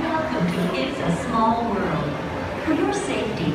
Welcome to It's a Small World. For your safety,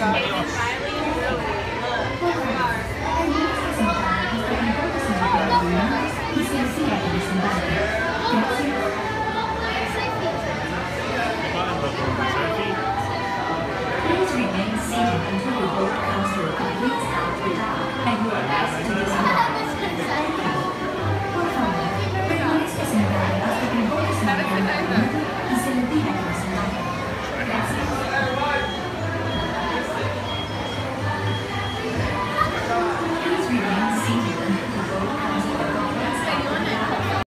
Adios.